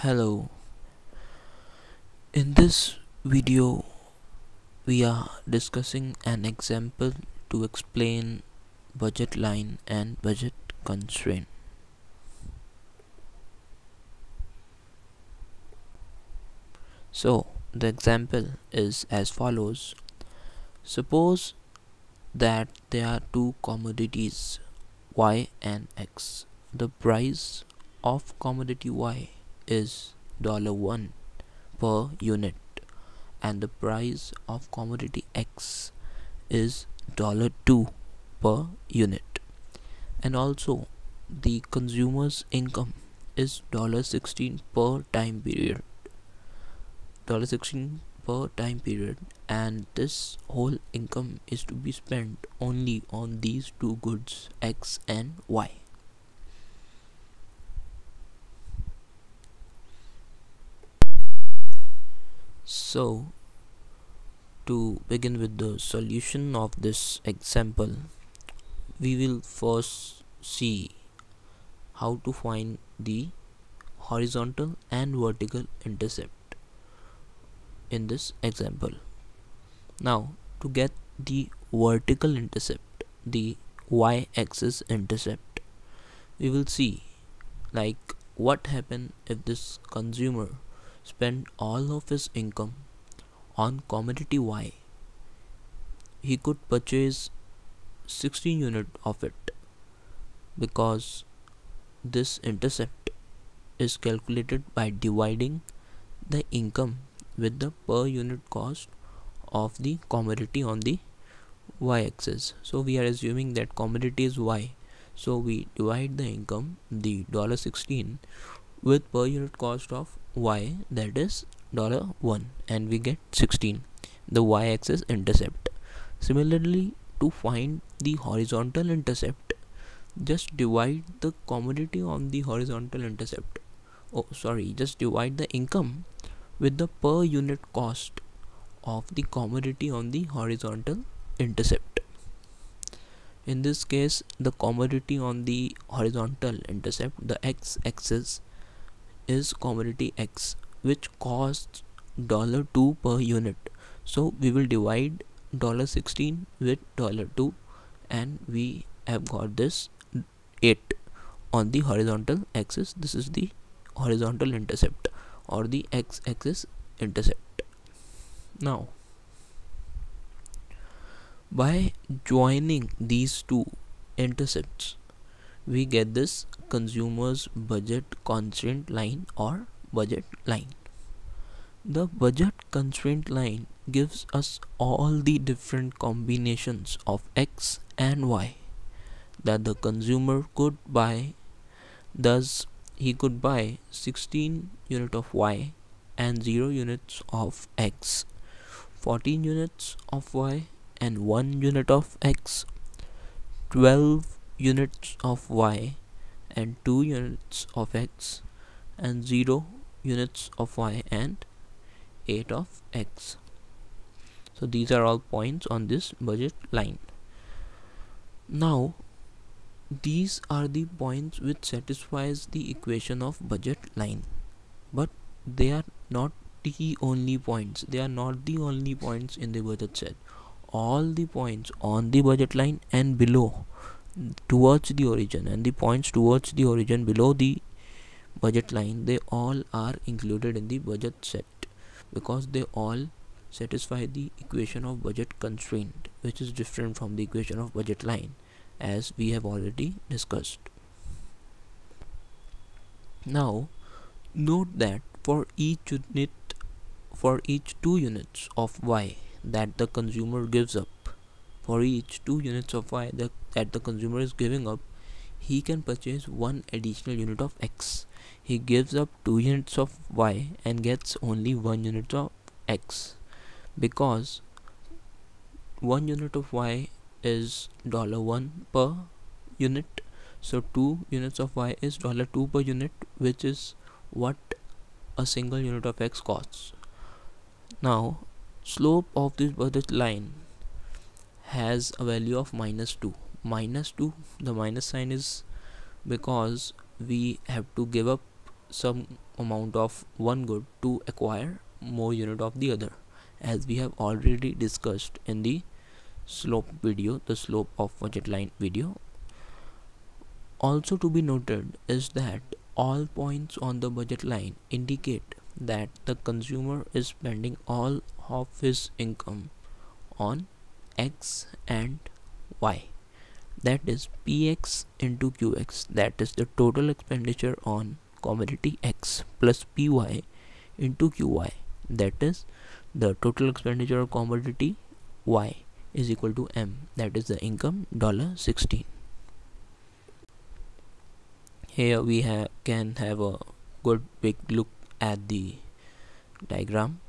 Hello. In this video, we are discussing an example to explain budget line and budget constraint. So, the example is as follows. Suppose that there are two commodities y and x. The price of commodity y is dollar $1 per unit and the price of commodity X is dollar $2 per unit. And also the consumer's income is dollar $16 per time period. Dollar $16 per time period and this whole income is to be spent only on these two goods X and Y So to begin with the solution of this example we will first see how to find the horizontal and vertical intercept in this example. Now to get the vertical intercept the y-axis intercept we will see like what happen if this consumer spend all of his income on commodity Y. He could purchase 16 unit of it because this intercept is calculated by dividing the income with the per unit cost of the commodity on the y-axis so we are assuming that commodity is y so we divide the income the dollar 16 with per unit cost of y that is dollar 1 and we get 16 the y-axis intercept. Similarly to find the horizontal intercept just divide the commodity on the horizontal intercept. Oh sorry just divide the income with the per unit cost of the commodity on the horizontal intercept. In this case the commodity on the horizontal intercept the x-axis is commodity X which costs dollar 2 per unit. So we will divide dollar 16 with dollar 2 and we have got this 8 on the horizontal axis this is the horizontal intercept or the x-axis intercept. Now by joining these two intercepts we get this consumer's budget constraint line or budget line. The budget constraint line gives us all the different combinations of x and y that the consumer could buy. Thus he could buy 16 unit of y and 0 units of x 14 units of y and 1 unit of x 12 units of y and 2 units of x and 0 units of y and 8 of x. So these are all points on this budget line. Now these are the points which satisfies the equation of budget line. But they are not the only points. They are not the only points in the budget set. All the points on the budget line and below towards the origin and the points towards the origin below the budget line they all are included in the budget set because they all satisfy the equation of budget constraint which is different from the equation of budget line as we have already discussed. Now note that for each unit for each two units of y that the consumer gives up for each 2 units of y that, that the consumer is giving up he can purchase one additional unit of x. He gives up 2 units of y and gets only 1 unit of x. Because 1 unit of y is dollar 1 per unit so 2 units of y is dollar 2 per unit which is what a single unit of x costs. Now slope of this budget line has a value of minus 2 minus 2 the minus sign is because we have to give up some amount of one good to acquire more unit of the other. As we have already discussed in the slope video the slope of budget line video also to be noted is that all points on the budget line indicate that the consumer is spending all of his income on x and y that is px into qx that is the total expenditure on commodity x plus py into qy that is the total expenditure of commodity y is equal to m. That is the income dollar 16 here we have can have a good big look at the diagram